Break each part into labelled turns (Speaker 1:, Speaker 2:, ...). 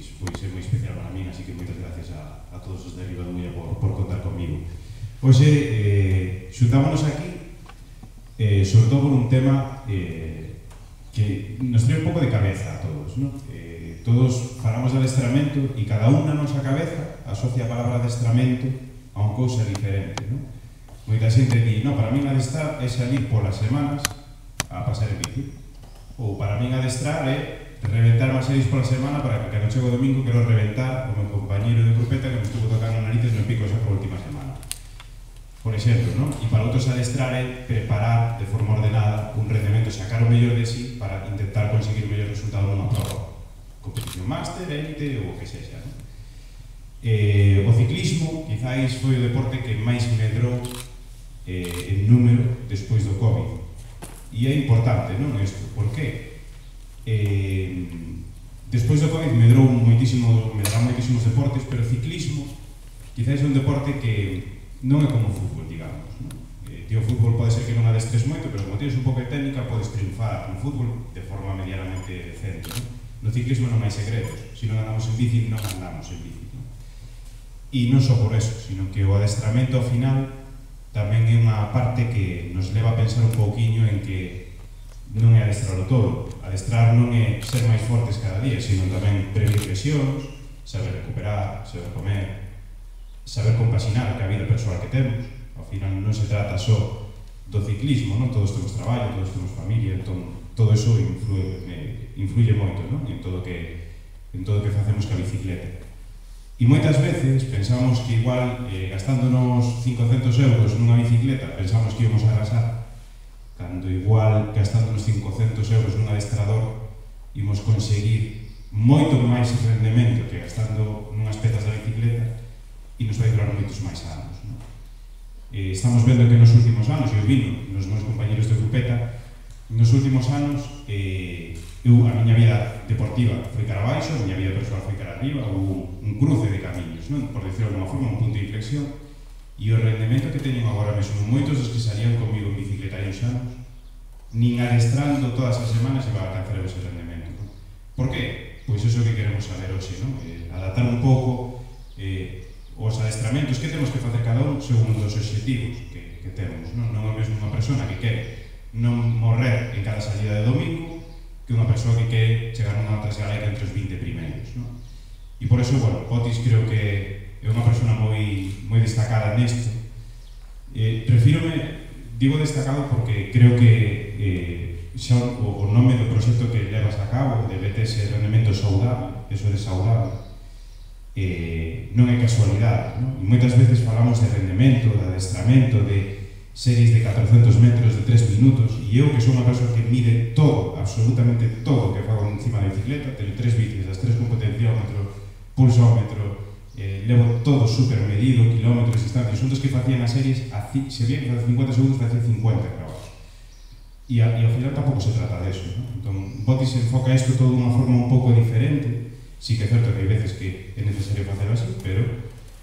Speaker 1: pois, pois é moi especial para min, así que moitas gracias a, a todos os de Riva do Mulla por, por contar comigo. Hoxe, eh, xuntámonos aquí, eh, sobre todo por un tema eh, que nos trae un pouco de cabeza a todos, non? Eh, todos falamos de adestramento e cada un na nosa cabeza asocia a palabra adestramento a unha cousa diferente, non? Moita xente di, non, para min adestrar é salir polas semanas a pasar en bici. Ou para min adestrar é reventar máis series pola semana para que cando chego o domingo quero reventar o meu compañero de grupeta que me estuvo tocando narices no pico xa por última semana. Por exemplo, non? E para outros adestrar é preparar de forma ordenada un rendemento, sacar o mellor de si sí para intentar conseguir o mellor resultado nunha prova. Competición máster, élite ou o que sexa. Non? Eh, o ciclismo, quizáis, foi o deporte que máis medrou eh, en número despois do COVID. E é importante, non, isto? Por que? Eh, despois do Covid medrou moitísimo, medrou moitísimos deportes, pero o ciclismo quizás é un deporte que non é como o fútbol, digamos. Non? Eh, tío, o fútbol pode ser que non adestres moito, pero como tens un pouco de técnica podes triunfar no fútbol de forma medianamente decente. Non? No ciclismo non hai secretos. se non andamos en bici, non andamos en bici. Non? E non só por eso, sino que o adestramento ao final tamén é unha parte que nos leva a pensar un pouquiño en que non é adestrarlo todo. Adestrar non é ser máis fortes cada día, sino tamén prevenir lesións, saber recuperar, saber comer, saber compaxinar que a vida persoal que temos. Ao final non se trata só do ciclismo, non? todos temos traballo, todos temos familia, entón, todo iso influye, eh, influye moito non? en todo que en todo que facemos ca bicicleta. E moitas veces pensamos que igual eh, gastándonos 500 euros nunha bicicleta pensamos que íbamos a arrasar cando igual gastando uns 500 euros nun adestrador imos conseguir moito máis rendemento que gastando nunhas petas da bicicleta e nos vai durar moitos máis anos. Non? Eh, estamos vendo que nos últimos anos, eu vino, nos meus compañeros de grupeta, nos últimos anos eh, eu a miña vida deportiva foi cara abaixo, a miña vida personal foi cara arriba, ou un cruce de camiños, non? por decirlo de alguma forma, un punto de inflexión, E o rendemento que teñen agora mesmo moitos dos que salían comigo en bicicleta hai uns anos, nin adestrando todas as semanas se va a alcanzar ese rendemento. Non? Por que? Pois iso que queremos saber hoxe, non? Eh, adaptar un pouco eh, os adestramentos que temos que facer cada un segundo os objetivos que, que temos. Non, non é mesmo unha persona que quere non morrer en cada salida de domingo que unha persoa que quere chegar a unha outra galega entre os 20 primeiros. Non? E por eso, bueno, Otis creo que é unha persona moi, moi destacada nisto. Eh, refírome, digo destacado porque creo que eh, xa o, o nome do proxecto que levas a cabo de BTS Rendemento Saudable, eso de saudable, eh, non é casualidade. Non? E moitas veces falamos de rendemento, de adestramento, de series de 400 metros de 3 minutos e eu que sou unha persoa que mide todo, absolutamente todo que fago encima da bicicleta, teño tres bicis, as tres competencias, pulsómetro, eh, levo todo super medido, kilómetros, distancias, un dos que facían as series, a se bien, que cada 50 segundos facía 50 grabados. E, a, e ao final tampouco se trata deso. ¿no? Entón, Boti se enfoca isto todo de unha forma un pouco diferente, sí que é certo que hai veces que é necesario facer así, pero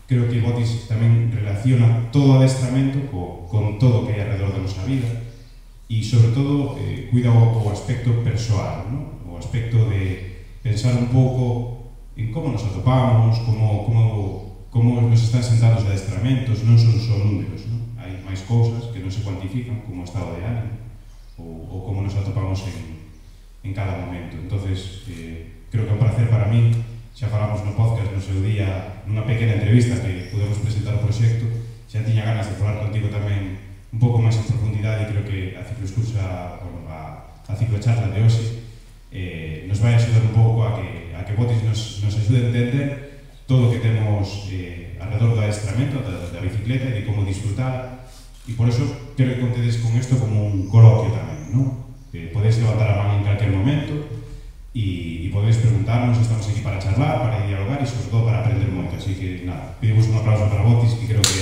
Speaker 1: creo que Botis tamén relaciona todo o adestramento co, con todo o que hai alrededor da nosa vida e sobre todo eh, cuida o, o aspecto persoal, ¿no? o aspecto de pensar un pouco en como nos atopamos, como, como, como nos están sentados de adestramentos, non son só números, non? hai máis cousas que non se cuantifican, como o estado de ánimo, ou, ou como nos atopamos en, en cada momento. entonces eh, creo que é un placer para mí, xa falamos no podcast no seu día, nunha pequena entrevista que podemos presentar o proxecto, xa tiña ganas de falar contigo tamén un pouco máis en profundidade e creo que a cicloexcursa, bueno, a, a ciclocharla de hoxe, eh, nos vai axudar un pouco a que, a que Botis nos, nos axude a entender todo o que temos eh, alrededor do adestramento, da, da bicicleta e de como disfrutar. E por eso quero que contedes con isto como un coloquio tamén, non? Eh, podedes levantar a man en calquer momento e, e podedes preguntarnos, estamos aquí para charlar, para dialogar e sobre todo para aprender moito, así que nada, pedimos un aplauso para Botis que creo que...
Speaker 2: que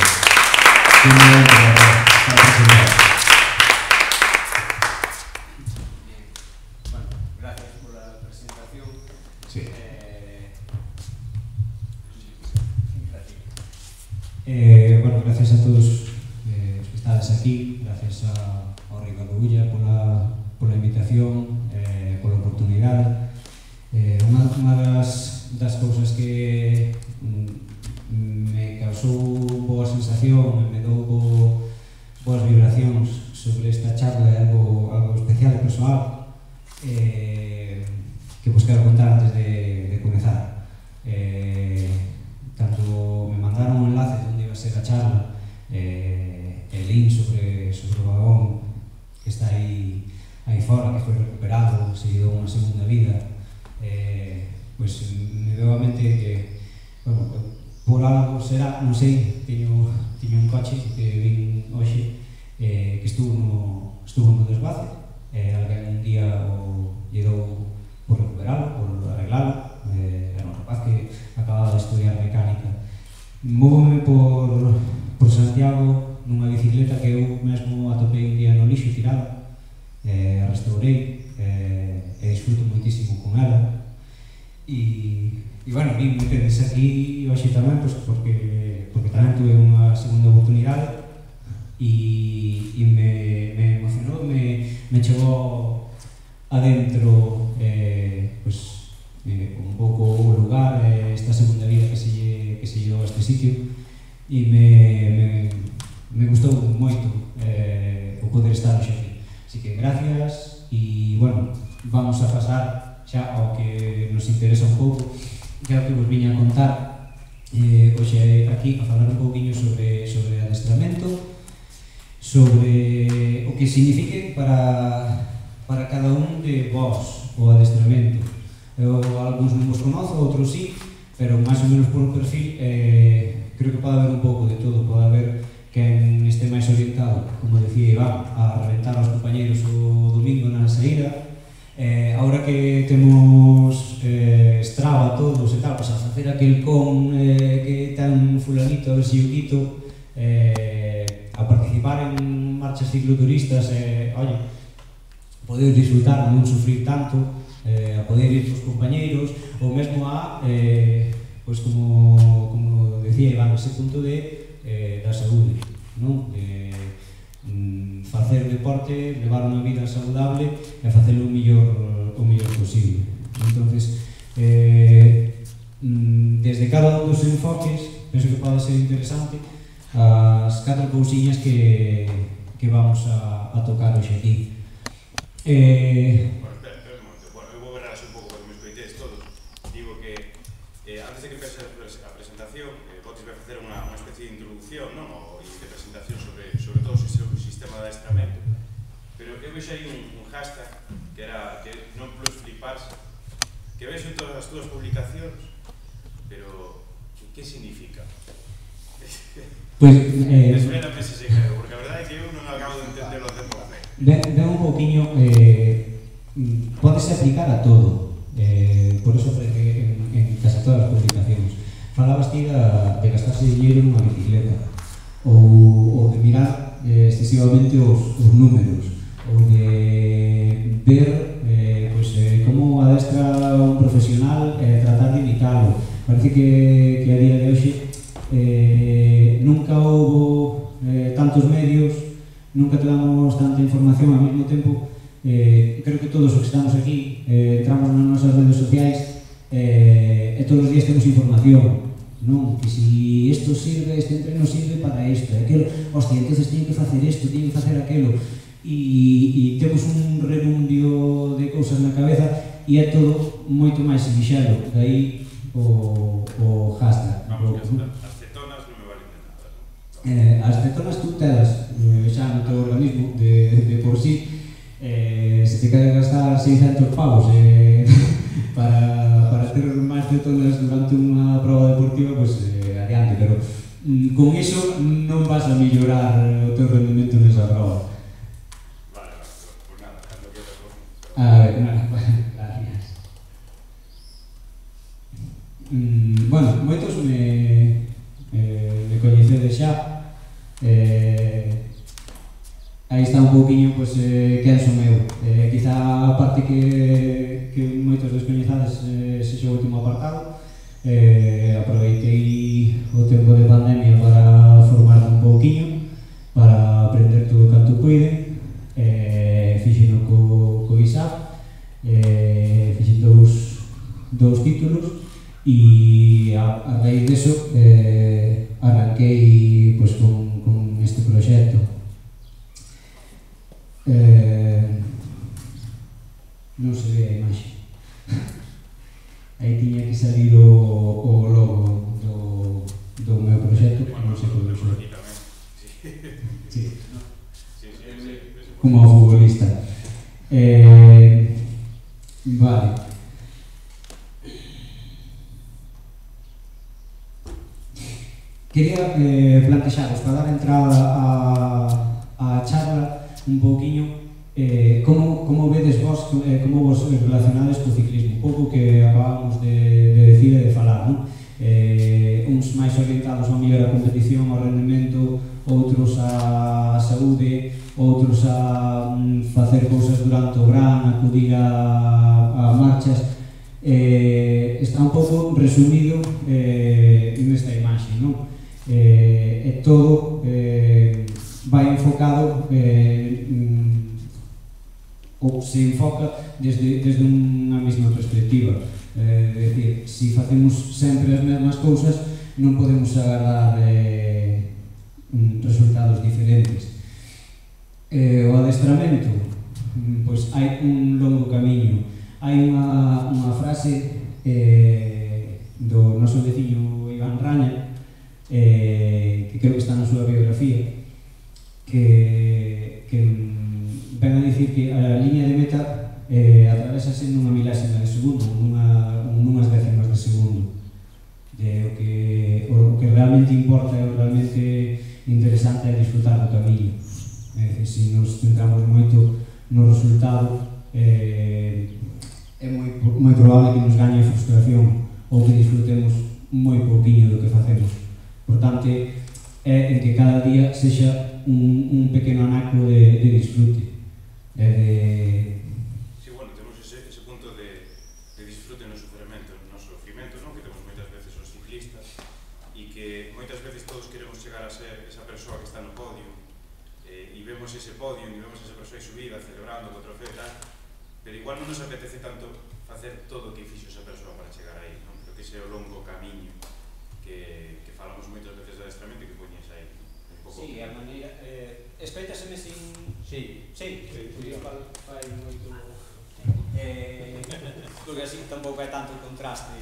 Speaker 2: con ela. E, e bueno, vim mí aquí hoxe tamén, pois, pues, porque, porque tamén tuve unha segunda oportunidade e, e me, me emocionou, me, me chegou adentro eh, pues, eh, un pouco o lugar, eh, esta segunda vida que se lle, que se llevou a este sitio e me, me, me gustou moito eh, o poder estar hoxe aquí. Así que gracias e, bueno, vamos a pasar xa ao que nos interesa un pouco, xa que vos viña a contar eh, hoxe aquí a falar un pouquinho sobre, sobre adestramento, sobre o que signifique para, para cada un de vos o adestramento. Eu algúns non vos conozo, outros sí, pero máis ou menos por perfil eh, creo que pode haber un pouco de todo, pode haber quen este máis orientado, como decía Iván, a reventar aos compañeros o domingo na saída, Eh, ahora que temos eh, Strava todos e tal, pues a facer aquel con eh, que tan fulanito e siuquito eh, a participar en marchas cicloturistas eh, oye, poder disfrutar, non sufrir tanto eh, a poder ir cos compañeiros ou mesmo a eh, pues como, como decía Iván, ese punto de eh, da saúde non? Eh, mm, facer deporte, levar unha vida saludable e facelo o mellor, o mellor posible. entonces eh, mm, desde cada un dos enfoques, penso que pode ser interesante, as catro cousiñas que, que vamos a, a tocar hoxe aquí.
Speaker 1: Eh, puxei un, un hashtag que era que non plus fliparse que vexo en todas as túas publicacións pero que significa?
Speaker 2: Pois, pues, eh,
Speaker 1: eh Espera, se se quero, porque a verdade é que eu non acabo de entenderlo de mofe.
Speaker 2: ven un pouquiño, eh, podese aplicar a todo, eh, por eso eh, en, en casi todas as publicacións. Falabas ti da, de gastarse dinheiro nunha bicicleta, ou, ou de mirar eh, excesivamente os, os números. que, que a día de hoxe eh, nunca houbo eh, tantos medios, nunca te damos tanta información ao mesmo tempo. Eh, creo que todos os que estamos aquí eh, entramos nas nosas redes sociais eh, e todos os días temos información. Non, que si isto sirve, este entreno sirve para isto, aquilo, hostia, entonces teño que facer isto, teño que facer aquilo. E, e temos un redundio de cousas na cabeza e é todo moito máis lixado. Daí o, o hashtag.
Speaker 1: Vamos, o, as cetonas non me valen de nada.
Speaker 2: Eh, as cetonas tú telas eh, xa no teu organismo de, de por sí, eh, se te queres gastar 600 pavos eh, para, para ter máis cetonas durante unha prova deportiva, pois pues, eh, adiante, pero mm, con iso non vas a mellorar o teu rendimento nesa prova. Eh, aí está un pouquiño pois, eh, quen son eu. Eh, quizá a parte que, que moitos descoñezades eh, se o último apartado, eh, aproveitei o tempo de pandemia para formar un pouquiño, para aprender todo canto cuide, eh, fixeno co, co ISAP, eh, fixen dous, dous títulos,
Speaker 3: e Quería eh, plantexaros para dar entrada a, a charla un pouquiño eh, como, como vedes vos, eh, como vos relacionades co ciclismo, un pouco que acabamos de, de decir e de falar, non? Eh, uns máis orientados ao mellor a competición, ao rendimento, outros a saúde, outros a mm, facer cousas durante o gran, acudir a, a marchas, eh, está un pouco resumido eh, nesta imaxe, non? eh, e todo eh, vai enfocado eh, mm, ou se enfoca desde, desde unha mesma perspectiva. Eh, é dicir, se si facemos sempre as mesmas cousas non podemos agarrar eh, mm, resultados diferentes. Eh, o adestramento mm, pois hai un longo camiño. Hai unha, unha frase eh, do noso veciño Iván Raña eh, que creo que está na súa biografía, que, que ven a dicir que a liña de meta eh, atravesase nunha milésima de segundo, nunha, nunhas décimas de segundo. De, o, que, o que realmente importa e o realmente interesante é disfrutar do camiño. Eh, se nos centramos moito no resultado, eh, é moi, moi probable que nos gañe a frustración ou que disfrutemos moi pouquiño do que facemos importante é en que cada día sexa un, un pequeno anaco de, de disfrute. E de...
Speaker 1: Sí, bueno, temos ese, ese punto de, de disfrute no sufrimento, no sofrimento, non? que temos moitas veces os ciclistas, e que moitas veces todos queremos chegar a ser esa persoa que está no podio, eh, e vemos ese podio, e vemos esa persoa subida, celebrando co trofeo e tal, pero igual non nos apetece tanto facer todo o que fixo esa persoa para chegar aí, non? Creo que ese é o longo camiño que, que falamos moitas veces de adestramento que poñes aí. Un pouco
Speaker 2: sí, a maneira... Eh, Espeitaseme sin...
Speaker 1: Sí.
Speaker 2: Sí, sí. sí. Fal, fai moito... Eh, porque así tampouco é tanto contraste.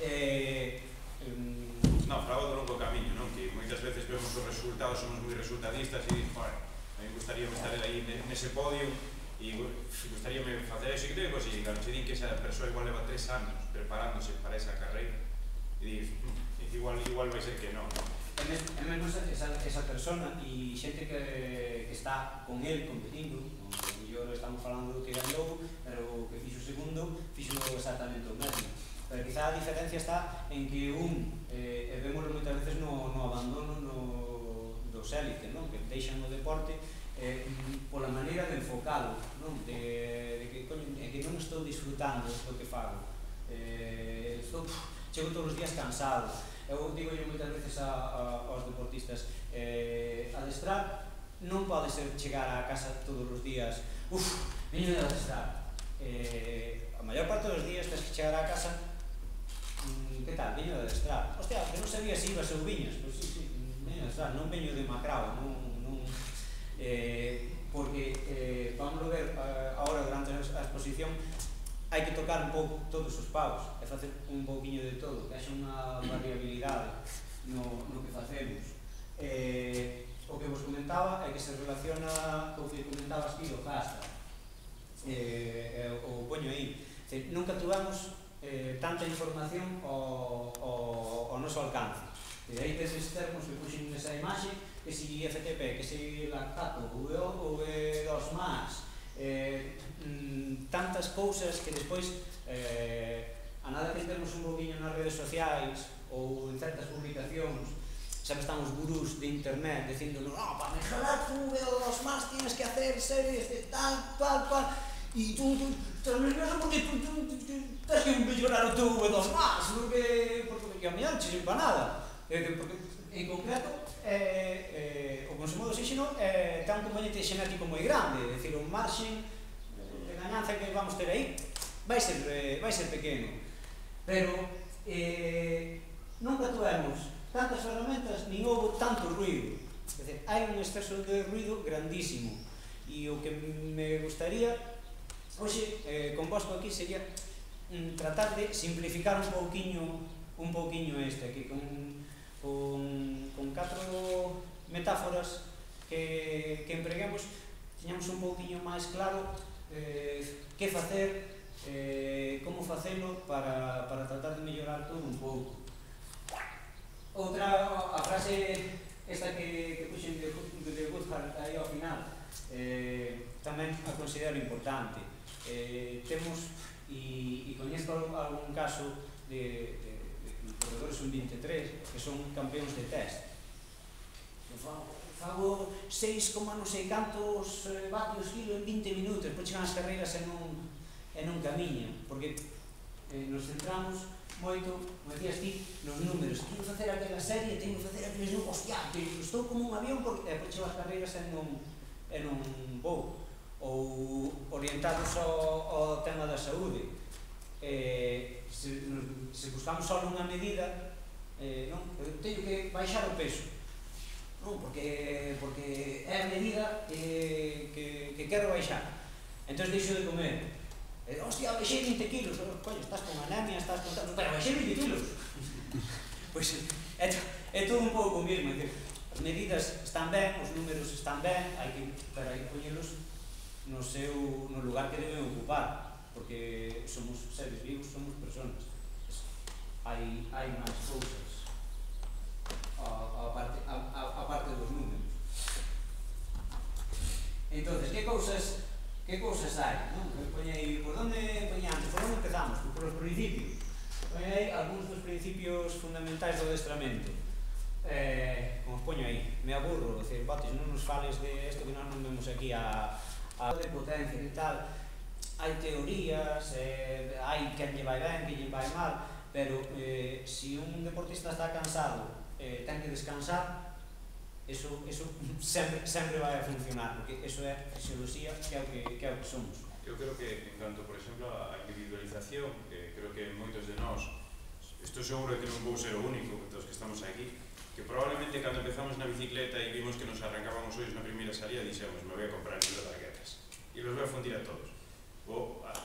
Speaker 2: Eh, um...
Speaker 1: No, falaba do longo camiño, non? Que moitas veces vemos os resultados, somos moi resultadistas e dicen, joder, a mí gustaría estar aí nese podio, e gustaríame facer eso e que te conseguir, claro, che din que esa persoa igual leva tres anos preparándose para esa carreira e dis, mm, igual, igual vai ser que non.
Speaker 2: É mesmo, e esa, esa persona e xente que, que está con el competindo, mellor estamos falando do que gañou, pero o que fixo segundo, fixo exactamente o mesmo. Pero quizá a diferencia está en que un, eh, e vemos moitas veces no, no abandono no, dos élites, non? que deixan o deporte eh, pola maneira de enfocalo, non? De, de que, coño, de que non estou disfrutando do que fago. Eh, estou, pff, chego todos os días cansado, eu digo yo moitas veces a, a, aos deportistas eh, adestrar non pode ser chegar á casa todos os días uff, veño de adestrar eh, a maior parte dos días tens que chegar á casa mm, que tal, veño de adestrar hostia, que non sabía se si ibas ou viñas pois, sí, sí, veño de adestrar, non veño de macrao non, non, eh, porque eh, vamos a ver eh, agora durante a exposición hai que tocar un pouco todos os paus e facer un pouquiño de todo, que haxa unha variabilidade no, no que facemos. Eh, o que vos comentaba é que se relaciona co que comentabas ti, o casta. Eh, eh o poño aí. se, nunca tuvamos eh, tanta información ao, ao, ao noso alcance. E aí tes estes termos que puxen nesa imaxe, que si FTP, que si lactato, V2+, eh, mm, tantas cousas que despois eh, a nada que entremos un poquinho nas redes sociais ou en certas publicacións sempre están os gurús de internet dicindo no, para mejorar tu VO2 más tienes que hacer series de tal, tal, tal e tú, tú estás nervioso porque tú, tú, tú, tú tens que mellorar o teu VO2 más porque, porque a miña non che para nada eh, porque, en concreto eh, eh, o consumo de oxígeno eh, ten un componente xenético moi grande é dicir, un marxen gañanza que vamos ter aí vai ser, eh, vai ser pequeno. Pero eh, nunca tuvemos tantas ferramentas, nin houve tanto ruido. É dizer, hai un exceso de ruido grandísimo. E o que me gustaría hoxe eh, con vosco aquí sería mm, tratar de simplificar un pouquiño un pouquiño este aquí con, con, con catro metáforas que, que empreguemos teñamos un pouquiño máis claro eh, que facer, eh, como facelo para, para tratar de mellorar todo un pouco. Outra, a frase esta que, que puxen de, de Woodhart aí ao final, eh, tamén a considero importante. Eh, temos, e, e coñezco algún caso de, de, de corredores un 23 que son campeóns de test. Que fago 6, non sei cantos eh, vatios kilo en 20 minutos, pois chegan as carreiras e non, e non camiñan, porque eh, nos centramos moito, como decías ti, nos números. Tengo que facer aquela serie, tengo que facer aqueles números, hostia, que estou como un avión, porque eh, pois chegan as carreiras e non, e non vou. Ou orientados ao, ao tema da saúde. Eh, se, se buscamos só unha medida, eh, non, eu teño que baixar o peso, non, porque, porque é a medida eh, que, que quero baixar. Entón deixo de comer. E, eh, hostia, baixei 20 kilos. Oh, coño, estás con anemia, estás con... Pero baixei 20 kilos. pois é, é todo un pouco mesmo. Que as medidas están ben, os números están ben, hai que, pero hai que poñelos no, seu, no lugar que deben ocupar. Porque somos seres vivos, somos personas. Hai, hai máis cousas. Entonces, que cousas que cousas hai, non? Eu poñei por onde poñamos, por onde empezamos, por os principios. Poñei algúns dos principios fundamentais do adestramento. Eh, como os poño aí, me aburro, decir, bates, non nos fales de isto que nós non vemos aquí a, a de potencia e tal. Hai teorías, eh, hai quen lle vai ben, quen lle vai mal, pero eh, se si un deportista está cansado, eh, ten que descansar, eso, eso sempre, sempre vai a funcionar, porque eso é fisioloxía que é o que, que, é o que somos.
Speaker 1: Eu creo que, en canto, por exemplo, a individualización, que creo que moitos de nós, estou seguro que non vou ser o único dos que estamos aquí, que probablemente cando empezamos na bicicleta e vimos que nos arrancaban os ollos na primeira salida, dixemos, me voy a comprar un libro de baguetas, e los voy a fundir a todos. O, a,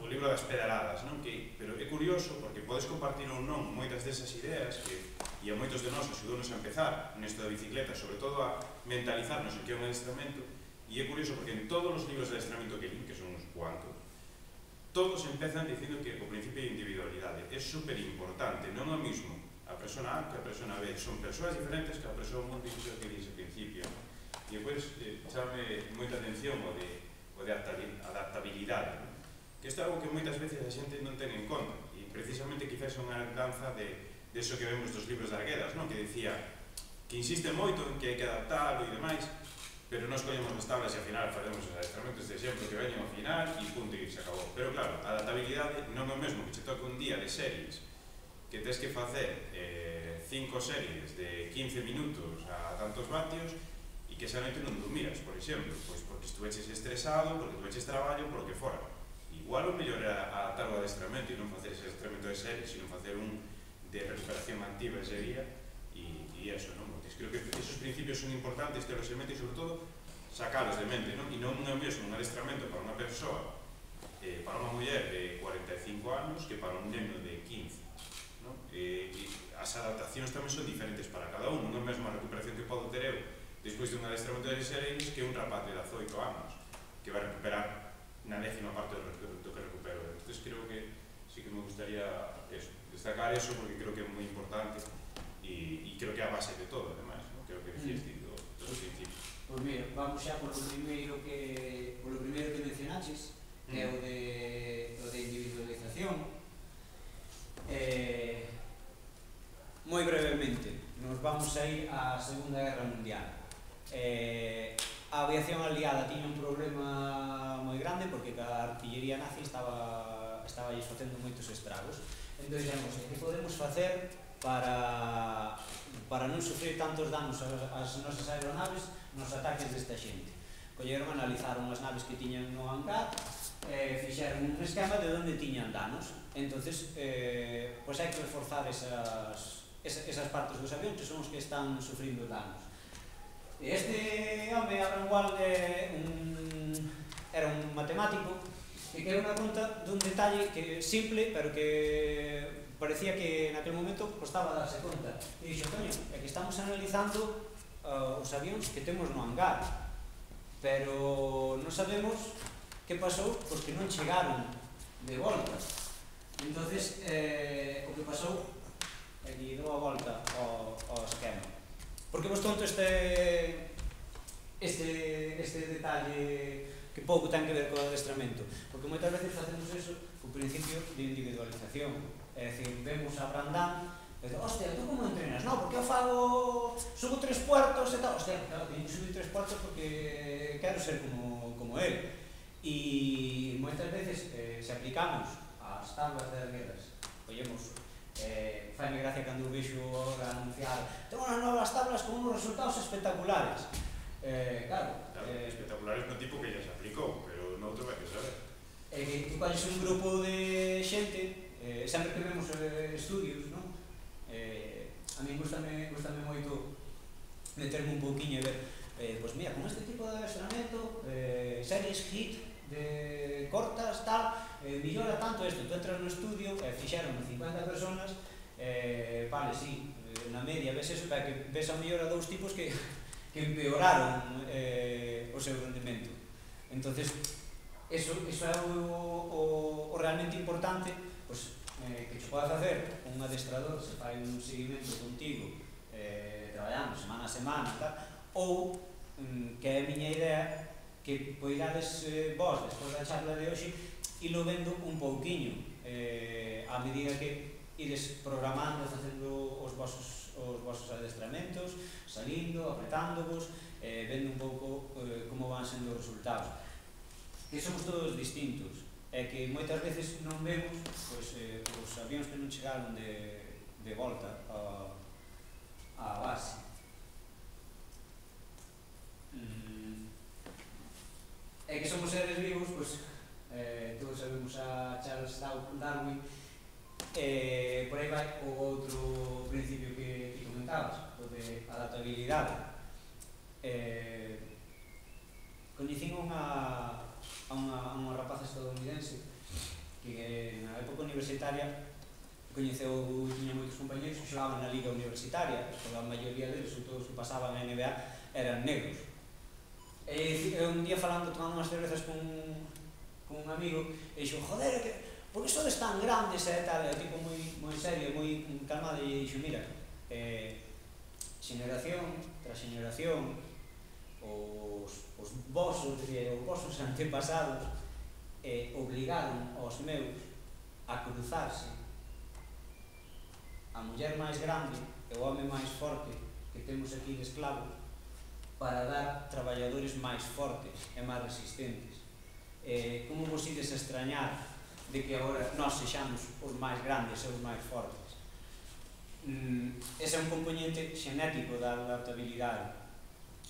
Speaker 1: o libro das pedaladas, non? Que, pero é curioso porque podes compartir ou non moitas desas ideas que e a moitos de nós axudounos a empezar nesto da bicicleta, sobre todo a mentalizarnos en que é un adestramento e é curioso porque en todos os libros de adestramento que lín, que son uns cuantos todos empezan dicindo que o principio de individualidade é super importante, non é o mismo a persona A que a persona B. Son persoas diferentes que a persoa mundo dixo que dice principio. E depois, eh, chame moita atención o de, o de adaptabilidade, adaptabilidade que isto é algo que moitas veces a xente non ten en conta e precisamente quizás é unha danza de, de iso que vemos dos libros de Arguedas non? que dicía que insiste moito en que hai que adaptarlo e demais pero nos collemos as tablas e ao final facemos os adestramentos de exemplo que veñen ao final e punto e se acabou pero claro, a adaptabilidade non é o mesmo que che toque un día de series que tens que facer eh, cinco series de 15 minutos a tantos vatios e que esa noite non dormiras, por exemplo, pois porque estuveches estresado, porque tuveches traballo, porque fora igual o mellor era adaptar o de adestramento e non facer ese adestramento de serie, sino facer un de recuperación activa ese día e, e eso, non? Porque creo que esos principios son importantes telos en mente e sobre todo sacalos de mente, non? E non é o mesmo un adestramento para unha persoa eh, para unha muller de 45 anos que para un neno de 15 non? Eh, e as adaptacións tamén son diferentes para cada un non é mesmo a recuperación que podo ter eu despois dun adestramento de series que un rapaz de 18 anos que vai recuperar na décima parte do, do que recupero. Entonces creo que sí que me gustaría eso, destacar eso porque creo que é moi importante e, e creo que é a base de todo, ademais, ¿no? creo que decías mm. do, do principio.
Speaker 2: Pois pues mira, vamos xa polo primeiro que, polo primeiro que mencionaches, mm. é o de, o de individualización. Eh, moi brevemente, nos vamos a ir á Segunda Guerra Mundial. Eh, A aviación aliada tiña un problema moi grande porque a artillería nazi estaba estaba lles facendo moitos estragos. Entón, dixemos, que podemos facer para, para non sufrir tantos danos ás nosas aeronaves nos ataques desta xente? Colleron, analizaron as naves que tiñan no hangar, eh, fixeron un esquema de onde tiñan danos. entonces eh, pois hai que reforzar esas, esas, esas partes dos avións que son os que están sufrindo danos. E este home, Abraham Walde, un, era un matemático, e que era unha conta dun detalle que simple, pero que parecía que aquel momento costaba darse conta. E dixo, coño, é que estamos analizando uh, os avións que temos no hangar, pero non sabemos que pasou, pois que non chegaron de volta Entonces, eh, o que pasou, é que dou a volta ao, ao esquema. Por que vos conto este, este, este detalle que pouco ten que ver co adestramento? Porque moitas veces facemos eso o principio de individualización. É dicir, vemos a Brandán e digo, hostia, tú como entrenas? No, porque eu fago, subo tres puertos e tal. Hostia, claro, teño que subir tres puertos porque quero ser como, como él. E moitas veces eh, se aplicamos ás tablas de ergueras, collemos eh, faime gracia cando vexo agora anunciar ten unhas novas tablas con unos resultados espectaculares. Eh, claro,
Speaker 1: claro eh, espectaculares no tipo que ya se aplicou pero no outro vai que sabe
Speaker 2: eh, que tú calles un grupo de xente eh, sempre que vemos eh, estudios non? Eh, a mí gustame, gustame moito meterme un pouquiño e ver eh, pois pues mira, con este tipo de adestramento eh, series hit de cortas, tal, eh, millora tanto isto. Tu entras no estudio, e eh, fixeron 50 personas, eh, vale, sí, eh, na media ves eso, para que ves a mellora dous tipos que, que empeoraron eh, o seu rendimento. entonces eso, eso é o, o, o realmente importante, pues, eh, que te podes facer un adestrador, se fai un seguimento contigo, eh, traballando semana a semana, tal, ou, mm, que é a miña idea, que poidades eh, vos, despois da charla de hoxe, ilo vendo un pouquiño eh, a medida que ides programando, facendo os vosos, os vosos adestramentos, salindo, apretándovos, eh, vendo un pouco eh, como van sendo os resultados. Que somos todos distintos, é que moitas veces non vemos pois, eh, os avións que non chegaron de, de volta á, á base. Mm é que somos seres vivos, pois, eh, todos sabemos a Charles Darwin, eh, por aí vai o outro principio que, que comentabas, o de adaptabilidade. Eh, coñecín unha, a unha, a unha rapaza estadounidense que na época universitaria coñeceu tiña moitos compañeros que xogaban na liga universitaria, pois a maioría deles, todos que pasaban a NBA, eran negros E un día falando, tomando unhas cervezas con, con un amigo, e dixo, joder, que, por que sodes tan grandes e tal, e tipo moi, moi serio, moi calmado, e dixo, mira, eh, xeneración tras xeneración, os, os vosos, diría, os vosos antepasados, eh, obligaron aos meus a cruzarse. A muller máis grande e o home máis forte que temos aquí de esclavos para dar traballadores máis fortes e máis resistentes. Eh, como vos ides extrañar de que agora nós sexamos os máis grandes e os máis fortes? Mm, ese é un componente xenético da adaptabilidade.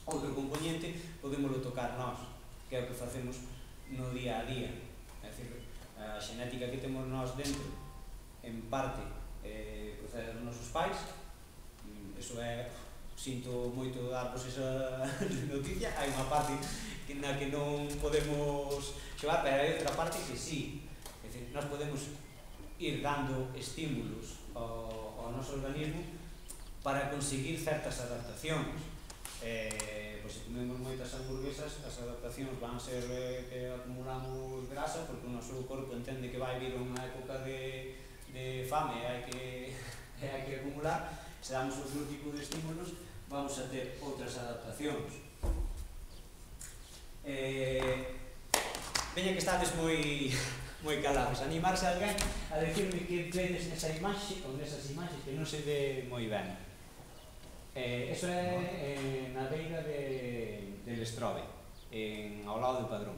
Speaker 2: Outro componente podemos tocar nós, que é o que facemos no día a día. É dicir, a xenética que temos nós dentro, en parte, eh, procede dos nosos pais, mm, eso é sinto moito darvos esa noticia, hai unha parte que na que non podemos chevar, pero hai outra parte que sí. É dicir, nós podemos ir dando estímulos ao, ao noso organismo para conseguir certas adaptacións. Eh, pois se comemos moitas hamburguesas, as adaptacións van ser eh, que acumulamos grasa porque o noso corpo entende que vai vir unha época de, de fame, hai que, hai que acumular, se damos outro tipo de estímulos, vamos a ter outras adaptacións. Eh, veña que estades moi moi calados. Animarse alguén a decirme que vedes nesa imaxe ou nesas imaxes que non se ve moi ben. Eh, eso é eh, na beira de, del Estrobe, en, ao lado de Padrón.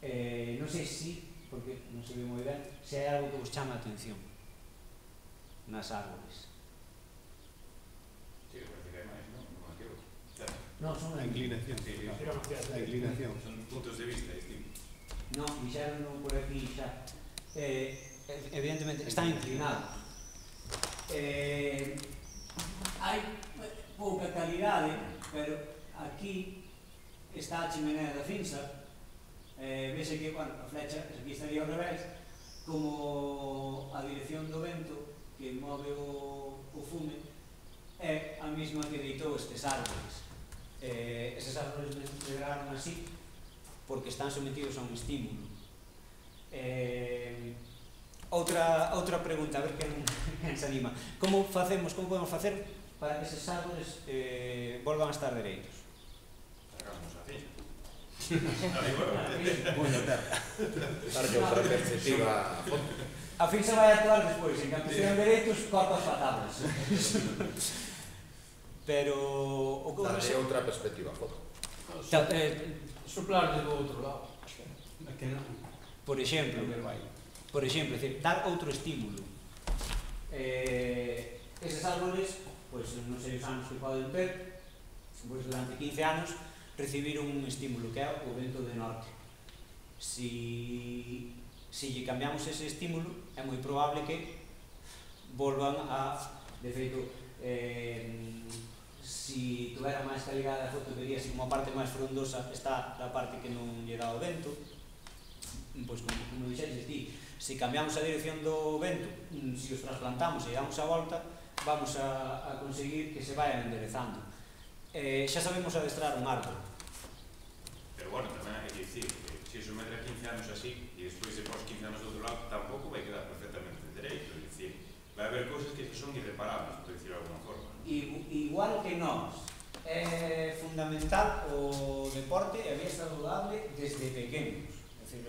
Speaker 2: Eh, non sei se, porque non se ve moi ben, se hai algo que vos chama a atención nas árboles.
Speaker 1: Non,
Speaker 2: son
Speaker 4: a inclinación.
Speaker 1: Sí, sí.
Speaker 4: A inclinación.
Speaker 1: Son puntos de vista distintos.
Speaker 2: Non, fixeron por aquí xa. Eh, evidentemente, está inclinado. Eh, hai pouca calidade, ¿eh? pero aquí está a chimenea da Finsa. Eh, vese que, bueno, a flecha, aquí estaría ao revés, como a dirección do vento que move o, o fume é a mesma que deitou estes árboles eh, esas árboles medraron así porque están sometidos a un estímulo. Eh, outra, outra pregunta, a ver quen, quen se anima. Como facemos, como podemos facer para que eses árboles eh, volvan a estar dereitos?
Speaker 1: Tragamos a filla.
Speaker 4: Bueno, claro. Darlle outra perspectiva a fondo.
Speaker 2: A fin se vai actuar despois, en canto sean dereitos, cortas patadas. Pero o que
Speaker 4: Darlle outra perspectiva, foto.
Speaker 2: Ta, eh,
Speaker 5: soplarlle do outro lado. É que non.
Speaker 2: Por exemplo, por exemplo, decir, dar outro estímulo. Eh, eses árboles, pois pues, non sei os anos que poden ter, pois durante 15 anos recibiron un estímulo que é o vento de norte. Si se si lle cambiamos ese estímulo, é moi probable que volvan a, de feito, eh, si tuvera máis calidade a foto vería se a parte máis frondosa está a parte que non lle dá o vento pois como, como dixeres ti se cambiamos a dirección do vento mm, se os trasplantamos e damos a volta vamos a, a conseguir que se vayan enderezando. Eh, xa sabemos adestrar un árbol.
Speaker 1: Pero bueno, tamén hai que dicir que se iso medra 15 anos así e despois se pos 15 anos do outro lado tampouco vai quedar perfectamente dereito é dicir, vai haber cousas que son irreparables
Speaker 2: igual que nós. É fundamental o deporte e a vida saludable desde pequenos. Decir,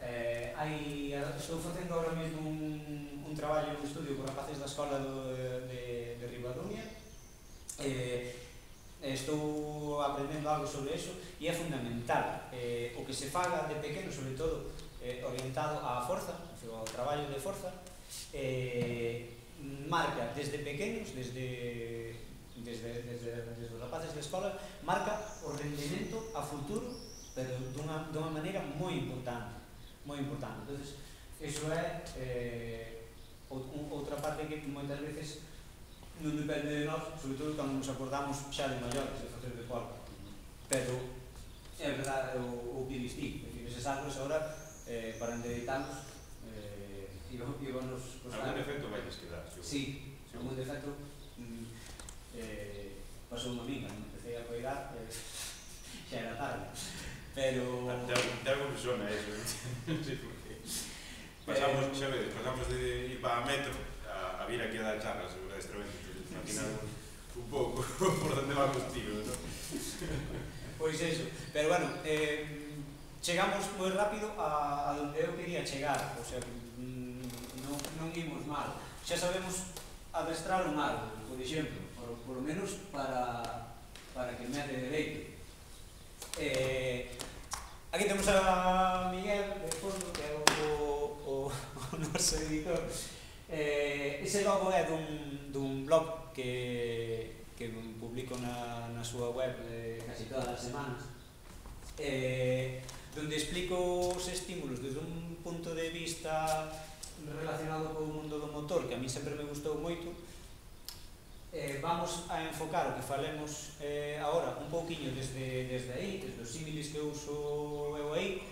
Speaker 2: eh, hai, estou facendo agora mesmo un, un traballo, un estudio con rapaces da escola do, de, de Ribadumia. Eh, estou aprendendo algo sobre eso e é fundamental eh, o que se faga de pequeno, sobre todo, eh, orientado á forza, ao traballo de forza, eh, marca desde pequenos, desde, desde, desde, desde os rapaces de escola, marca o rendimento a futuro, pero dunha, dunha maneira moi importante. Moi importante. Entonces, eso é eh, outra parte que moitas veces non depende de nós, sobre todo cando nos acordamos xa de maiores de facer deporte. Pero é verdade o, o que distí, eses árboles agora eh, para endereitarnos iba nos costar...
Speaker 1: Algún efecto vai quedar. Si,
Speaker 2: sí, algún defecto mm, eh, pasou unha minha, non empecé a coirar, eh, xa era tarde. Pero...
Speaker 1: Ah, Te algo que sona eso, sí, porque... Pasamos, xa vedes, pasamos de ir para a metro a, a vir aquí a dar charlas sobre a Estremente, imaginar un, pouco por onde van os tiros, non?
Speaker 2: pois eso, pero bueno, eh, chegamos moi rápido a, a donde eu quería chegar, o sea, que non, non imos mal. Xa sabemos adestrar un árbol, por exemplo, por, por lo menos para, para que me de dereito. Eh, aquí temos a Miguel, de fondo, que é o, o, o noso editor. Eh, ese logo é dun, dun blog que, que publico na, na súa web eh, casi todas as semanas. Eh, donde explico os estímulos desde un punto de vista relacionado co mundo do motor, que a mí sempre me gustou moito, eh, vamos a enfocar o que falemos eh, ahora un pouquiño desde, desde aí, desde os símiles que uso eu aí,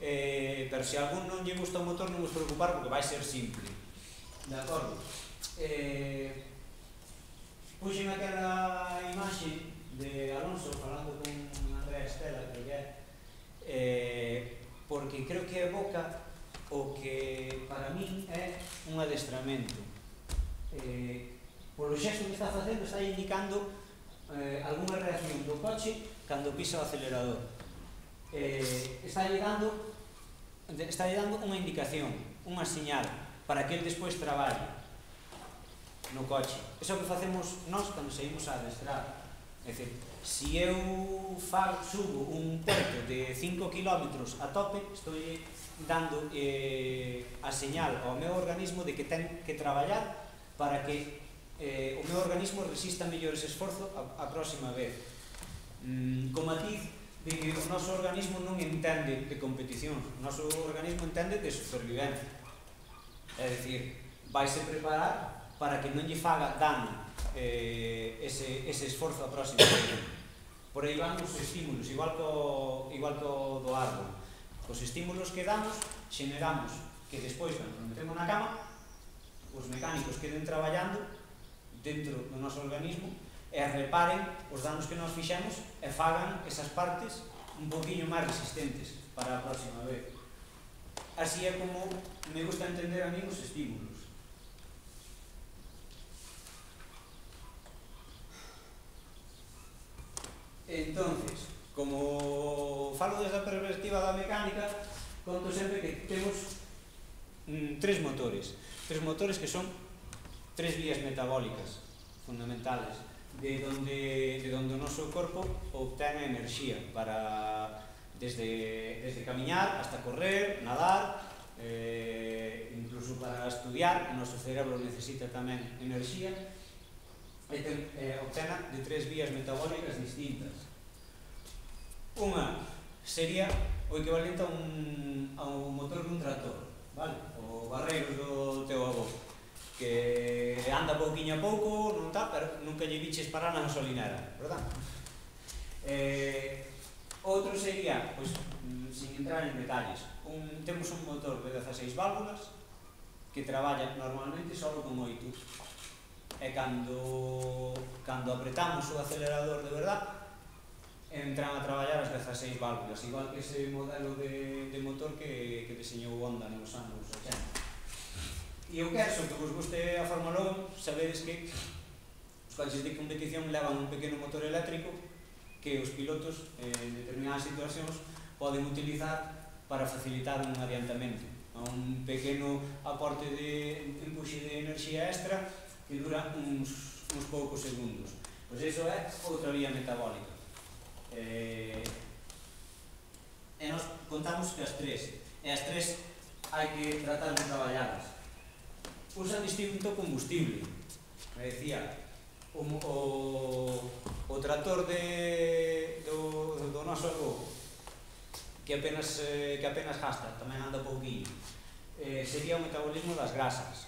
Speaker 2: eh, pero se algún non lle gusta o motor non vos preocupar porque vai ser simple. De acordo? Eh, puxen aquela imaxe de Alonso falando con Andrea Estela, creo que é, eh, porque creo que evoca o que para mí é un adestramento. Eh, polo xesto que está facendo está indicando eh, alguna reacción do coche cando pisa o acelerador. Eh, está lle dando está lle dando unha indicación, unha señal para que el despois traballe no coche. Eso que facemos nós cando seguimos a adestrar. É dicir, Si eu far, subo un puerto de 5 km a tope, estou dando eh, a señal ao meu organismo de que ten que traballar para que eh, o meu organismo resista mellor ese esforzo a, a próxima vez. Mm, co matiz de que o noso organismo non entende de competición, o noso organismo entende de supervivencia. É dicir, vaise preparar para que non lle faga dano eh, ese, ese esforzo a próxima vez por aí van os estímulos, igual co, igual co do árbol. Os estímulos que damos, xeneramos que despois, cando nos metemos na cama, os mecánicos queden traballando dentro do noso organismo e reparen os danos que nos fixemos e fagan esas partes un poquinho máis resistentes para a próxima vez. Así é como me gusta entender a mí os estímulos. Entonces, como falo desde a perspectiva da mecánica, conto sempre que temos mm, tres motores. Tres motores que son tres vías metabólicas fundamentales de donde, de donde o noso corpo obtén enerxía para desde, desde camiñar hasta correr, nadar, eh, incluso para estudiar, o noso cerebro necesita tamén enerxía eh, obtena de tres vías metabólicas distintas. Unha sería o equivalente a un, a un motor dun tractor, vale? o barreiro do teu avó, que anda pouquiño a pouco, non tá, pero nunca lle biches parar na gasolinera, verdad? Eh, outro sería, pois, sin entrar en detalles, un, temos un motor de 16 válvulas que traballa normalmente só con 8 e cando, cando apretamos o acelerador de verdad entran a traballar as 16 válvulas igual que ese modelo de, de motor que, que deseñou Honda nos anos 80 e eu quero que vos guste a Fórmula 1 sabedes que os coches de competición levan un pequeno motor eléctrico que os pilotos en determinadas situacións poden utilizar para facilitar un adiantamento. A un pequeno aporte de empuxe de enerxía extra que dura uns, uns poucos segundos. Pois iso é outra vía metabólica. Eh, e nos contamos que as tres, e as tres hai que tratar de traballadas. Usan distinto combustible. Me decía, o, o, o trator de, do, do noso avó que apenas, eh, que apenas gasta, tamén anda pouquinho eh, sería o metabolismo das grasas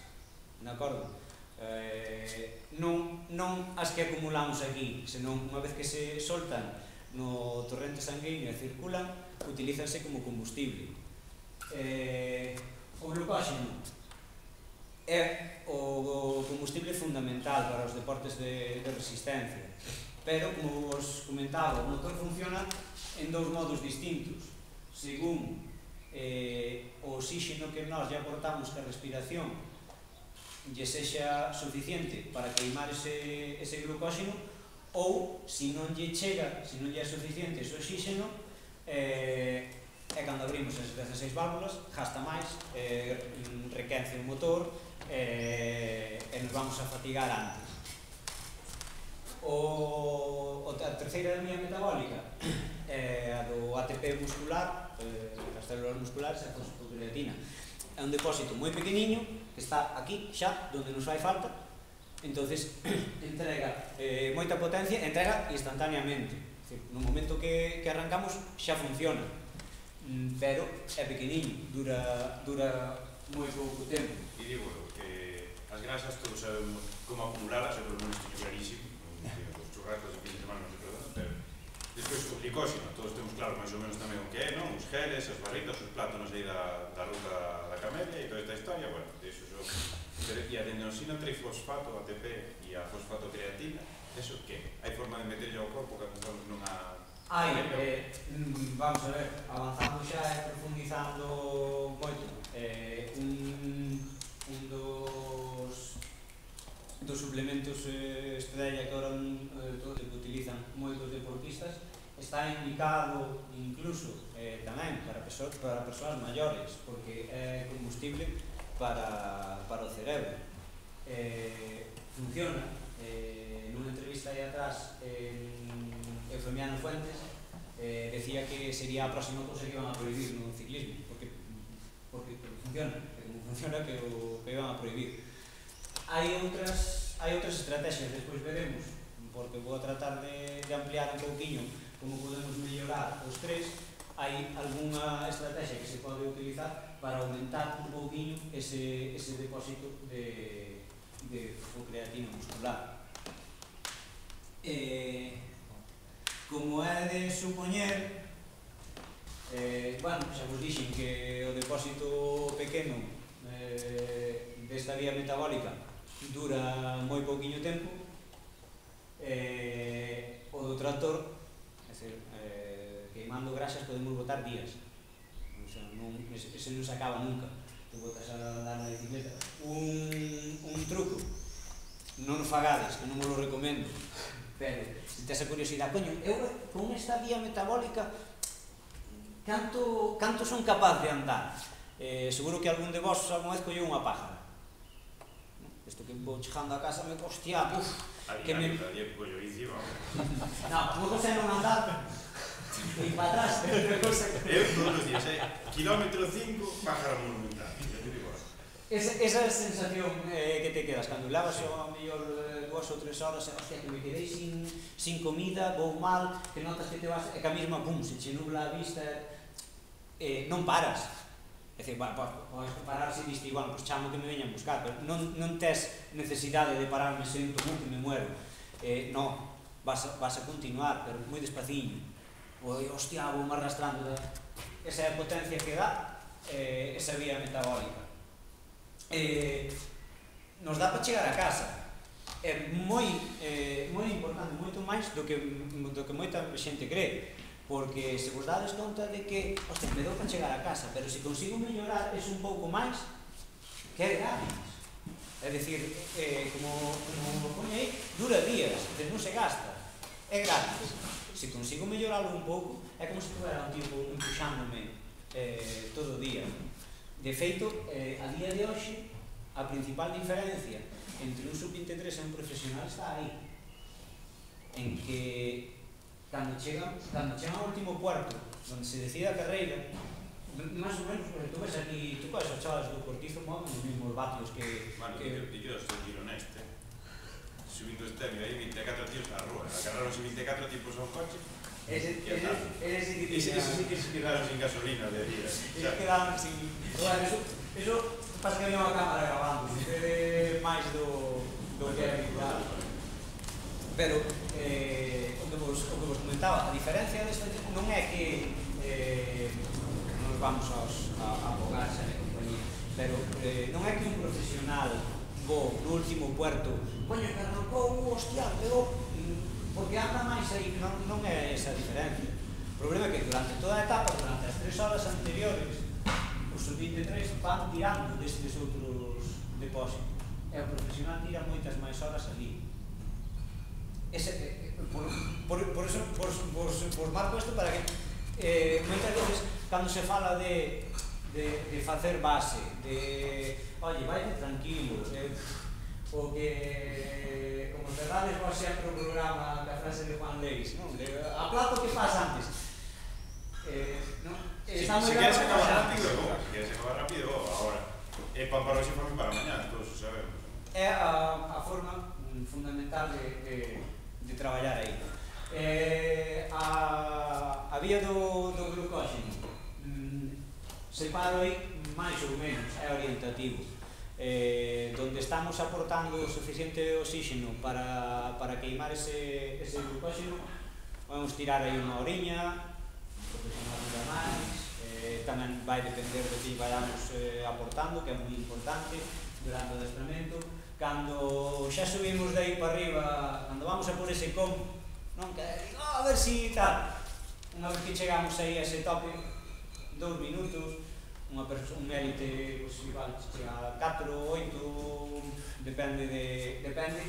Speaker 2: de acordo? eh, non, non as que acumulamos aquí, senón unha vez que se soltan no torrente sanguíneo e circulan, utilízanse como combustible. Eh, o glucóxeno é o combustible fundamental para os deportes de, de resistencia, pero, como vos comentaba, o motor funciona en dous modos distintos, según eh, o oxígeno que nós lle aportamos que a respiración lle sexa suficiente para queimar ese, ese glucóxeno ou se non lle chega, se non lle é suficiente ese oxígeno eh, e cando abrimos as 16 válvulas gasta máis, eh, requence o motor eh, e nos vamos a fatigar antes o, o a terceira vía metabólica é eh, a do ATP muscular eh, as células musculares a fosfocreatina. é un depósito moi pequeniño está aquí xa, donde nos fai falta, entonces entrega eh, moita potencia, entrega instantaneamente. Decir, no momento que, que arrancamos xa funciona, mm, pero é pequeniño, dura, dura moi pouco tempo.
Speaker 1: E digo que as grasas todos sabemos como acumularlas, e pelo menos teño clarísimo, os churrascos de fin de semana non se perdonan, pero despois o glicóxeno, todos temos claro máis ou menos tamén o que é, non? os geles, as barritas, os plátanos aí da, da ruta da camelia e toda esta historia, bueno, disso Pero, e a adenosina trifosfato, ATP, e a fosfatocreatina, eso que? Hai forma de meterlle ao corpo cando estamos nunha...
Speaker 2: Ai, eh, mm, vamos a ver, avanzando xa e eh, profundizando moito. Eh, un, un dos dos suplementos eh, estrella que ahora eh, que utilizan moitos deportistas está indicado incluso eh, tamén para persoas, para persoas maiores porque é combustible para, para o cerebro. Eh, funciona. Eh, nunha entrevista aí atrás en Eufemiano Fuentes eh, decía que sería a próxima cosa que iban a prohibir no ciclismo, porque, porque, funciona, que como funciona que o que iban a prohibir. Hai outras, hai outras estrategias, despois veremos, porque vou a tratar de, de ampliar un pouquiño como podemos mellorar os tres, hai algunha estrategia que se pode utilizar para aumentar un pouquinho ese, ese depósito de, de fosfocreatina muscular. Eh, como é de supoñer, eh, bueno, xa vos dixen que o depósito pequeno eh, desta vía metabólica dura moi pouquiño tempo, eh, o do tractor, é dizer, eh, queimando graxas podemos botar días, o sea, non, ese, ese non se acaba nunca. Tu botas a andar na bicicleta. Un, un truco non fagades, que non vos recomendo. Pero se tes a curiosidade coño, eu con esta vía metabólica canto, canto son capaz de andar? Eh, seguro que algún de vos alguna vez colleu unha pájara. Isto que vou chegando a casa me hostia, puf, que me...
Speaker 1: Había que collo ici, vamos.
Speaker 2: non, vou non andar, E para atrás.
Speaker 1: Eu todos os días, eh? Kilómetro 5, pájaro monumental.
Speaker 2: Esa, esa sensación eh, que te quedas cando lavas sí. o mellor eh, dúas ou tres horas e hostia, que me quedei sin, sin comida, vou mal, que notas que te vas, e que a mesma, pum, se che nubla a vista, eh, non paras. É dicir, bueno, podes, podes parar se diste, bueno, pues pois chamo que me veñan buscar, pero non, non tes necesidade de pararme sento un que me muero. Eh, non, vas a, vas a continuar, pero moi despaciño. Oi, hostia, vou arrastrando. Eh. Esa é a potencia que dá eh, esa vía metabólica. Eh, nos dá para chegar a casa, é moi eh, moi importante, moito máis do que do que moita xente cree, porque se vos dades conta de que, hostia, me dou para chegar a casa, pero se consigo mellorar es un pouco máis, que é gratis. É dicir, eh, como, como o aí, dura días, non se gasta, é gratis se consigo melloralo un pouco, é como se tuvera un tipo empuxándome eh, todo o día. De feito, eh, a día de hoxe, a principal diferencia entre un sub-23 e un profesional está aí. En que, cando chega, cando chega ao último cuarto, onde se decide a carreira, máis ou menos, porque tú ves aquí, tú coas as chavas do cortizo moven os mismos vatios que...
Speaker 1: Bueno,
Speaker 2: que...
Speaker 1: que, que yo estou gironeste subindo este temes hai 24 tíos na rúa agarraron 24 tipos ao coche
Speaker 2: Ese, ese, ese,
Speaker 1: ese, ese sí que se quedaron sin gasolina de día.
Speaker 2: Se quedaron sin... Bueno, eso, eso pasa que había unha cámara grabando, é máis do, do que é habitual. Pero, eh, o, que vos, o que vos comentaba, a diferencia deste non é que eh, nos vamos aos, a, a abogar xa compañía, pero eh, non é que un profesional Go, no último puerto. Coño, que arrancou, hostia, pegou... Mm, porque anda máis aí, non, non é esa a diferencia. O problema é que durante toda a etapa, durante as tres horas anteriores, os sub-23 van tirando destes outros depósitos. E o profesional tira moitas máis horas ali. Ese, eh, eh, por, por, por, eso, por, por, por marco isto para que eh, moitas veces cando se fala de de, de facer base, de, oye, vai tranquilo, eh? o que, como cerrades vos sempre o programa da frase de Juan Leis, non? De, a plato que pasa antes. Eh, non?
Speaker 1: Si,
Speaker 2: eh, moi
Speaker 1: si queres acabar rápido, no, si queres acabar rápido, agora. E eh, pan para hoxe pan para mañá, todos sabemos.
Speaker 2: É a, a forma mm, fundamental de, de, de traballar aí. Eh, a, a vía do, do glucóxeno separo aí máis ou menos, é orientativo. Eh, donde estamos aportando o suficiente oxígeno para, para queimar ese, ese glucóxeno, vamos tirar aí unha oriña, aproximadamente máis, eh, tamén vai depender do que vayamos eh, aportando, que é moi importante durante o adestramento. Cando xa subimos de aí para arriba, cando vamos a por ese com, non que, oh, a ver si tal, unha vez que chegamos aí a ese tope, dous minutos, unha persoa, un élite, pois, igual, chega a 4, 8, depende de, depende,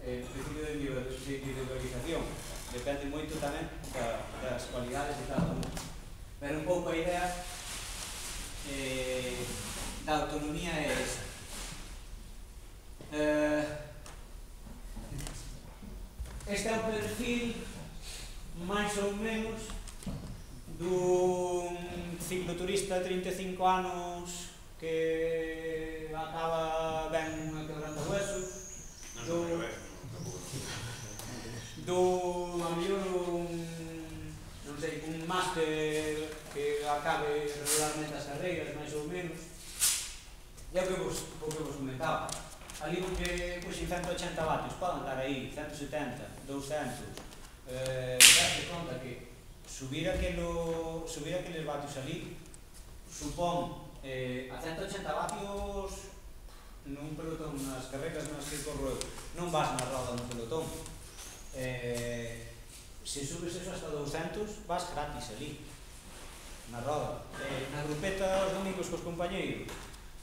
Speaker 2: eh, principio de, de individualización, depende moito tamén da, das cualidades de cada un. Pero un pouco a idea eh, da autonomía é esa. Eh, este é o perfil máis ou menos dun cicloturista de 35 anos que acaba ben quebrando huesos
Speaker 1: dun,
Speaker 2: dun a mellor un non
Speaker 1: sei, un máster
Speaker 2: que acabe regularmente as carreiras máis ou menos. E o que vos, o que vos comentaba. Ali porque pois, puxen 180 vatios poden dar aí 170, 200 eh, darse conta que subir aquelo, subir aqueles vatios ali supón eh, a 180 vatios nun pelotón nas carretas nas que corro eu non vas na roda no pelotón. Eh, se subes eso hasta 200 vas gratis ali na roda. Eh, na grupeta os domingos cos compañeiros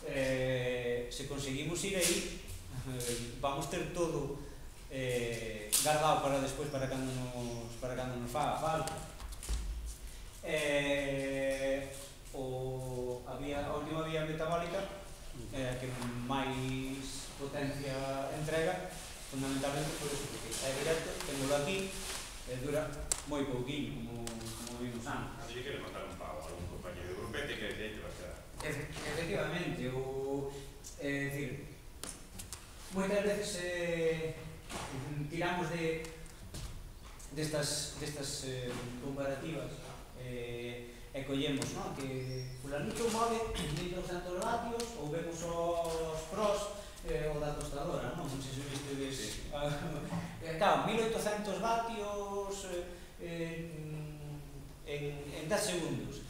Speaker 2: eh, se conseguimos ir aí eh, vamos ter todo eh, guardado para despois para cando nos, para cando nos faga falta eh, o, a, vía, a última vía metabólica eh, que máis potencia entrega fundamentalmente por eso porque é directo, temos aquí e dura moi pouquinho como, como vimos antes.
Speaker 1: Así que le mandaron pago a un compañero de grupete que decía que va a quedar.
Speaker 2: Efectivamente, o, é eh, dicir moitas veces eh, tiramos de destas, destas eh, comparativas eh, e collemos no? que fulanito move 1200 vatios ou vemos os pros eh, o da tostadora non, non sei se vistedes sí. Ah, eh, claro, 1800 vatios eh, en, en 10 segundos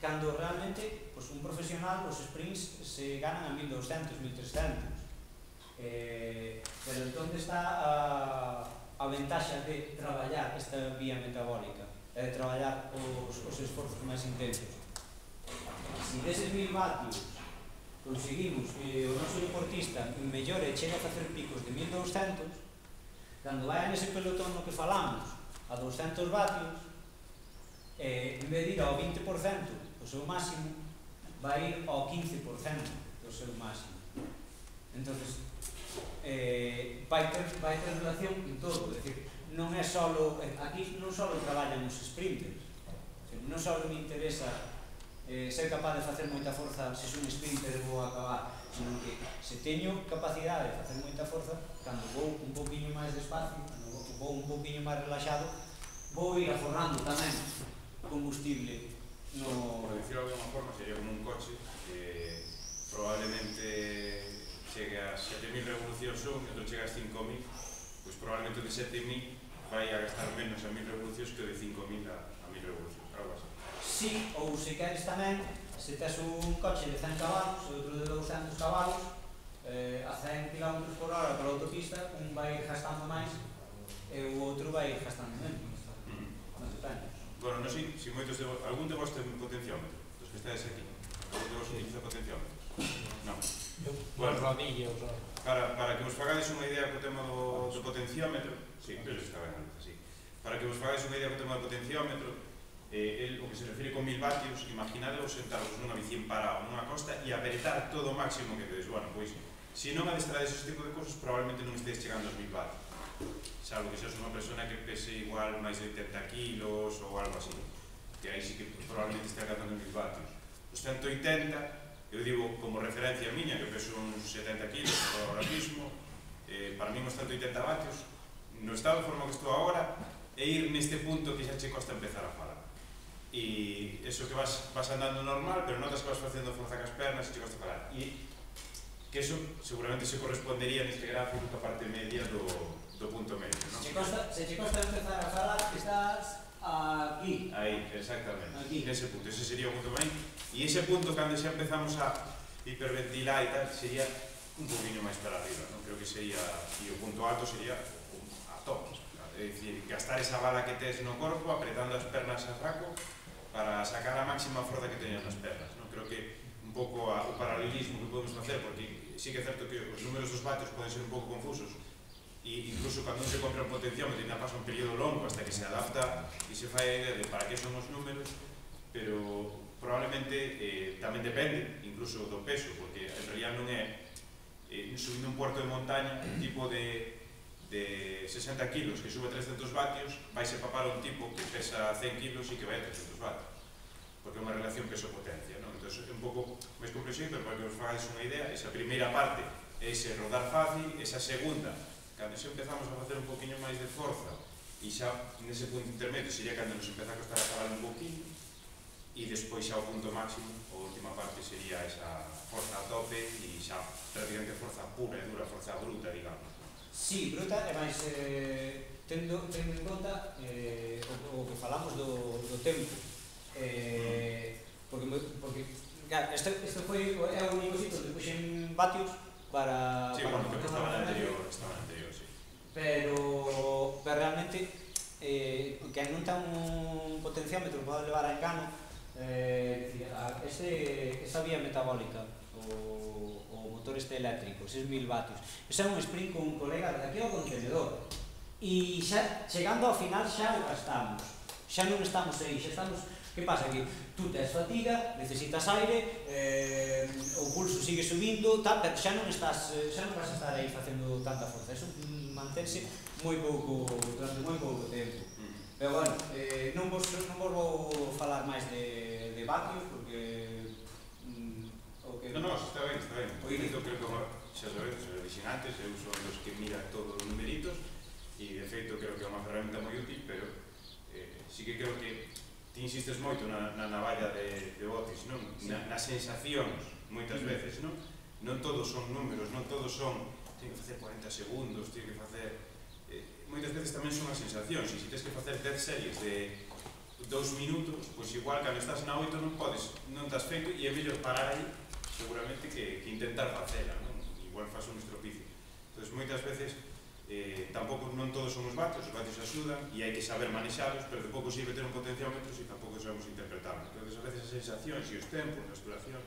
Speaker 2: cando realmente pues, un profesional os sprints se ganan a 1200, 1300 eh, pero entón está a, a ventaxa de traballar esta vía metabólica eh, traballar os, os esforzos máis intensos. Se deses mil vatios conseguimos que o noso deportista mellore e chegue a facer picos de 1200, cando vai nese pelotón no que falamos a 200 vatios, eh, en vez de ir ao 20% o seu máximo, vai ir ao 15% do seu máximo. Entón, eh, vai, ter, vai ter relación en todo, é dicir, non é só eh, aquí non só traballan os sprinters eh, non só me interesa eh, ser capaz de facer moita forza se son sprinter vou acabar sino que se teño capacidade de facer moita forza cando vou un poquinho máis despacio cando vou, vou un poquinho máis relaxado vou ir aforrando tamén combustible no...
Speaker 1: Por decirlo de alguma forma sería como un coche que probablemente chegue a 7.000 revolucións un e outro chega a 5.000 pois pues probablemente o de 7.000 vai a gastar menos a mil revolucións que de 5.000 a, a mil revolucións, algo así.
Speaker 2: Sí, ou se queres tamén, se tes un coche de 100 caballos e outro de 200 caballos, eh, a 100 km por hora pola autopista, un vai gastando máis e o outro vai gastando menos. Mm. Non depende.
Speaker 1: Bueno, non sei, se moitos de vos, algún de vos ten potenciómetro, dos que estáis aquí, algún de vos sí. utiliza potenciómetro? Non.
Speaker 5: Bueno, rodillos.
Speaker 1: Para, para que vos fagades unha idea co tema do, do potenciómetro, Sí, pero está ben, sí. Para que vos fagáis unha idea do tema do potenciómetro, eh, el, o que se refire con 1000 vatios, imaginadevos sentarvos nunha bici en parado, nunha costa e apretar todo o máximo que tedes. Bueno, pois, se non adestrades ese tipo de cosas, probablemente non estéis chegando aos 1000 vatios. Salvo que seas unha persona que pese igual máis de 80 kilos ou algo así. Que aí sí que probablemente estea alcanzando mil vatios. Os 180, eu digo como referencia miña, que peso uns 70 kilos agora mismo, eh, para mí os 180 vatios no estado de forma que estou agora e ir neste punto que xa che costa empezar a falar e eso que vas, vas andando normal pero notas que vas facendo forza cas pernas e che costa falar e que eso seguramente se correspondería neste gráfico ca parte media do, do punto medio ¿no?
Speaker 2: se, che costa, se che costa empezar a falar estás aquí
Speaker 1: aí, exactamente
Speaker 2: aquí.
Speaker 1: Ese punto, ese sería o punto medio e ese punto cando xa empezamos a hiperventilar e tal sería un poquinho máis para arriba, non? Creo que sería, e o punto alto sería abtómenes. É dicir, gastar esa bala que tes no corpo apretando as pernas a fraco para sacar a máxima forza que teñas nas pernas. Non? Creo que un pouco a, o paralelismo que podemos facer, porque sí que é certo que os números dos vatios poden ser un pouco confusos, e incluso cando se compra un potenciómetro ainda pasa un período longo hasta que se adapta e se fai a idea de para que son os números, pero probablemente eh, tamén depende incluso do peso, porque en realidad non é eh, subindo un puerto de montaña un tipo de de 60 kilos que sube 300 vatios vai se papar un tipo que pesa 100 kilos e que vai a 300 vatios porque é unha relación peso-potencia non? entón é un pouco máis complexo pero para que os fagáis unha idea esa primeira parte é ese rodar fácil esa segunda cando xa empezamos a facer un poquinho máis de forza e xa nese punto intermedio sería cando nos empeza a costar a falar un poquinho e despois xa o punto máximo a última parte sería esa forza a tope e xa prácticamente forza pura e dura, forza bruta, digamos
Speaker 2: Sí, bruta, e máis eh, tendo, tendo en conta eh, o, o que falamos do, do tempo. Eh, porque, porque claro, este, este foi é o único sitio onde puxen vatios para...
Speaker 1: Sí,
Speaker 2: para
Speaker 1: bueno, que estaba anterior, estaba anterior, sí.
Speaker 2: Pero, pero realmente eh, que non ten un potenciómetro pode levar a engano eh, a este, esa vía metabólica o, motor este eléctrico, 6.000 vatios. Eu xa un sprint con un colega de aquí ao contenedor. E xa, chegando ao final xa o gastamos. Xa non estamos aí, xa estamos... Que pasa? Que tú tens fatiga, necesitas aire, eh, o pulso sigue subindo, tal, pero xa non, estás, eh, xa non vas a estar aí facendo tanta forza. Eso mm, mantense moi pouco, durante moi pouco tempo.
Speaker 1: Mm.
Speaker 2: Pero bueno, eh, non, vos, non vos vou falar máis de, de vatios, porque
Speaker 1: No, no, está ben, está ben.
Speaker 2: Oíde,
Speaker 1: eu creo que xa sabedes, xa dixen antes, eu son dos que mira todos os numeritos e, de feito, creo que é unha ferramenta moi útil, pero eh, sí que creo que ti insistes moito na, na navalla de, de botes, non?
Speaker 2: Sí.
Speaker 1: Na, nas sensacións, moitas
Speaker 2: mm.
Speaker 1: veces, non? Non todos son números, non todos son ten que facer 40 segundos, ten que facer... Eh, moitas veces tamén son as sensacións, e se tens que facer 10 series de dous minutos, pois igual cando estás na 8 non podes, non estás feito e é mellor parar aí seguramente que, que intentar facela, non? igual faz un estropicio. Entón, moitas veces, eh, tampouco non todos somos vatios, os vatios axudan e hai que saber manexalos, pero tampouco sirve ter un potenciómetro se tampouco sabemos interpretarlo. Entón, a veces as sensacións e os tempos, as duracións,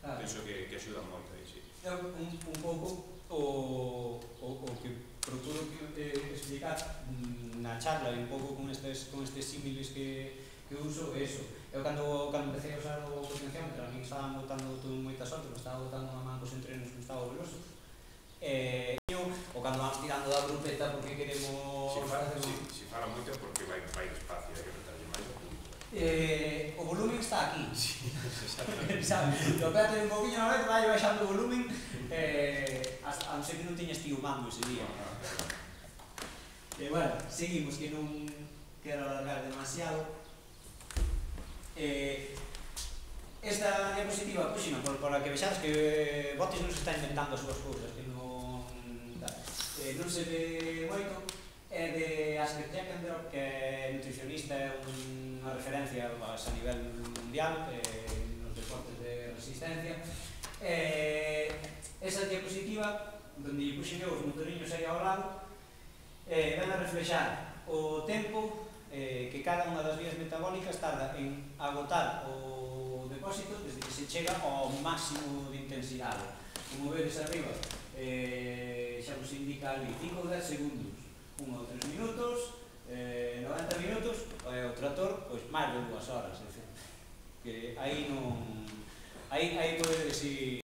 Speaker 2: ah,
Speaker 1: penso que, que axudan moito aí, sí.
Speaker 2: Un, un pouco o, o, o que procuro que, eh, explicar mm, na charla, un pouco con estes, con estes símiles que, eu uso eso. Eu cando, cando empecé a usar o potenciómetro, a mí estaba botando todo moita sorte, me estaba botando a man cos entrenos que estaba goloso. Eh, eu, o cando vamos tirando da grupeta porque queremos...
Speaker 1: Si
Speaker 2: fala,
Speaker 1: si, si fala moito porque vai, vai despacio, hai que meterlle máis o público.
Speaker 2: Eh, o volumen está aquí.
Speaker 1: Sí, exactamente.
Speaker 2: Tocate un poquinho na vez, vai baixando o volumen, eh, hasta, a non ser que non teñas ti mando ese día. E eh, bueno, seguimos, que non quero alargar demasiado. Eh, esta diapositiva, pois, non, por, para que vexades que eh, Botis non se está inventando as súas cousas, que non, eh, non se ve moito, é de Asger Jackendrop, que é nutricionista, é unha referencia a nivel mundial eh, nos deportes de resistencia. Eh, esa diapositiva, onde lle puxen eu os motoriños aí ao lado, eh, ven a reflexar o tempo eh, que cada unha das vías metabólicas tarda en agotar o depósito desde que se chega ao máximo de intensidade. Como vedes arriba, eh, xa vos indica ali 5 ou 10 segundos, 1 ou 3 minutos, eh, 90 minutos, e o trator, pois, máis de 2 horas, é dicir, que aí non... Aí, aí podedes decir